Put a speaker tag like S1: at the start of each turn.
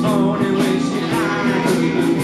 S1: slowly wishing I could